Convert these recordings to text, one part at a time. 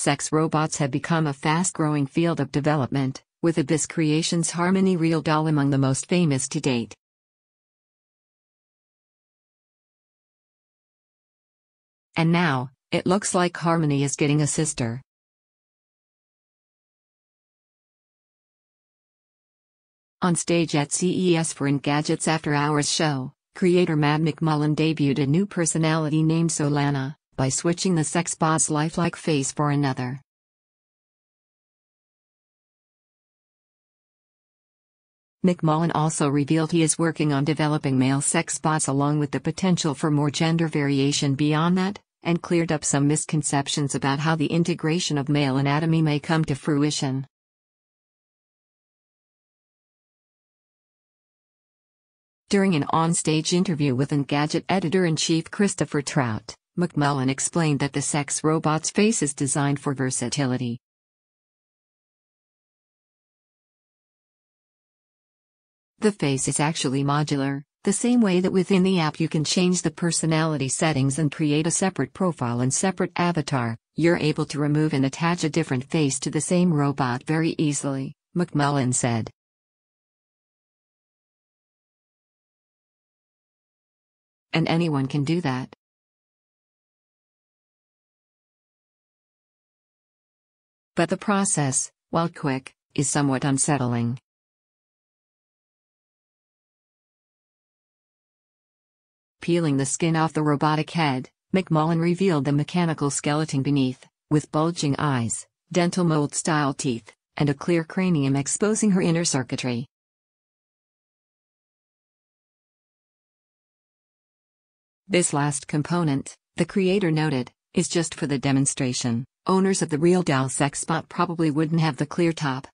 sex robots have become a fast growing field of development, with Abyss Creations' Harmony RealDoll among the most famous to date. And now, it looks like Harmony is getting a sister. On stage at CES for Engadget's After Hours show, creator Matt McMullen debuted a new personality named Solana, by switching the sex bot's lifelike face for another. McMullen also revealed he is working on developing male sex bots along with the potential for more gender variation beyond that, and cleared up some misconceptions about how the integration of male anatomy may come to fruition. During an on-stage interview with Engadget editor-in-chief Christopher Trout, McMullen explained that the sex robot's face is designed for versatility. The face is actually modular, the same way that within the app you can change the personality settings and create a separate profile and separate avatar, you're able to remove and attach a different face to the same robot very easily, McMullen said. And anyone can do that. But the process, while quick, is somewhat unsettling. Peeling the skin off the robotic head, McMullen revealed the mechanical skeleton beneath, with bulging eyes, dental mold style teeth, and a clear cranium exposing her inner circuitry. This last component, the creator noted, is just for the demonstration. Owners of the RealDoll Sexbot probably wouldn't have the clear top.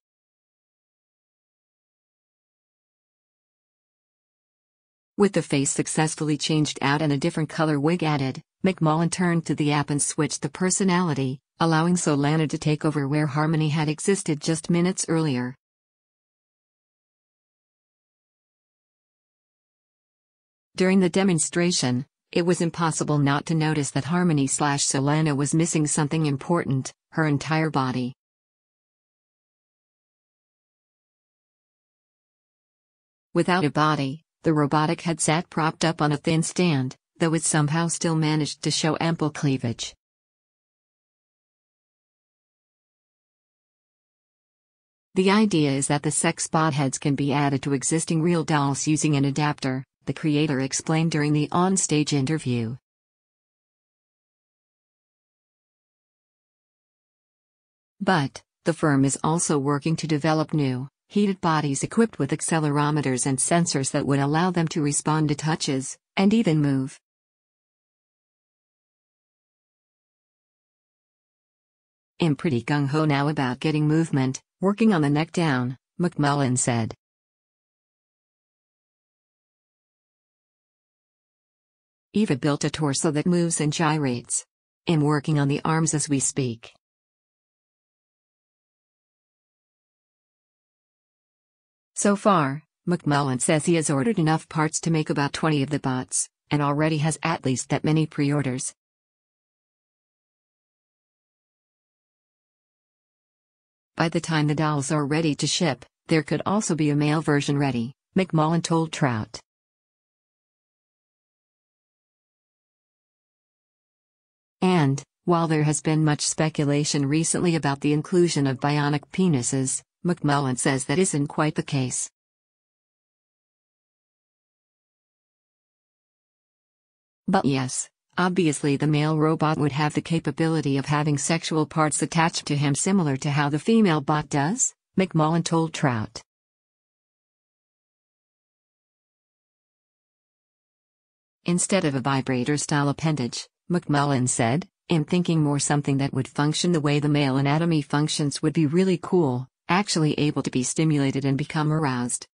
With the face successfully changed out and a different color wig added, McMullen turned to the app and switched the personality, allowing Solana to take over where Harmony had existed just minutes earlier. During the demonstration, it was impossible not to notice that Harmony slash Solana was missing something important, her entire body. Without a body, the robotic head sat propped up on a thin stand, though it somehow still managed to show ample cleavage. The idea is that the sex bot heads can be added to existing RealDolls using an adapter, the creator explained during the on-stage interview. But, the firm is also working to develop new, heated bodies equipped with accelerometers and sensors that would allow them to respond to touches, and even move. I'm pretty gung ho now about getting movement, working on the neck down, McMullen said. Eva built a torso that moves and gyrates. I'm working on the arms as we speak. So far, McMullen says he has ordered enough parts to make about 20 of the bots, and already has at least that many pre-orders. By the time the dolls are ready to ship, there could also be a male version ready, McMullen told Trout. While there has been much speculation recently about the inclusion of bionic penises, McMullen says that isn't quite the case. But yes, obviously the male robot would have the capability of having sexual parts attached to him similar to how the female bot does, McMullen told Trout. Instead of a vibrator-style appendage, McMullen said, I'm thinking more something that would function the way the male anatomy functions would be really cool, actually able to be stimulated and become aroused.